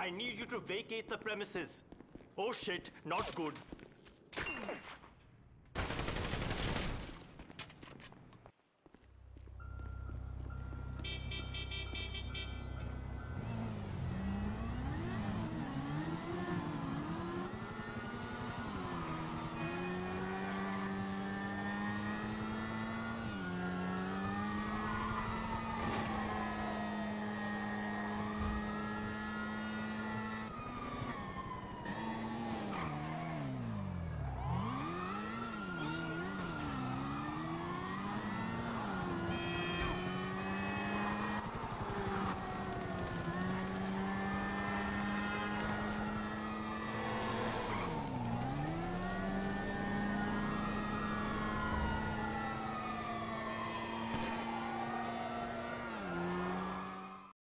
I need you to vacate the premises. Oh shit, not good.